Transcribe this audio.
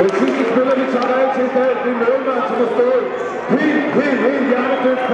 Den sidste spiller, vi tager af til i dag, det er Mølmann, som har stået helt, helt, helt hjertedødt.